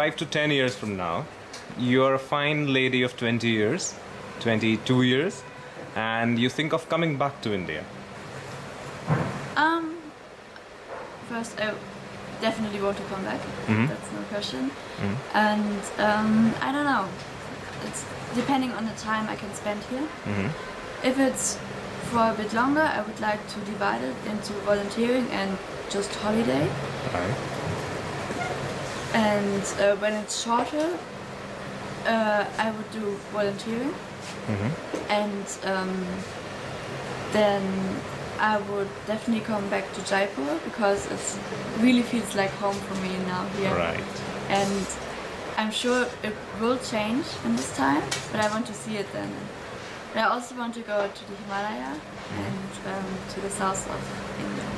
five to ten years from now, you're a fine lady of 20 years, 22 years, and you think of coming back to India. Um, first, I definitely want to come back. Mhm. That's no question. Mhm. And um, I don't know. It's depending on the time I can spend here. Mhm. If it's for a bit longer, I would like to divide it into volunteering and just holiday. Right. And uh, when it's shorter, uh, I would do volunteering. Mhm. And um, then I would definitely come back to Jaipur because it really feels like home for me now here. Right. And I'm sure it will change in this time, but I want to see it then. But I also want to go to the Himalaya and um, to the south of India.